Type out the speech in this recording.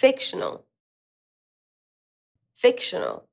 fictional. Fictional.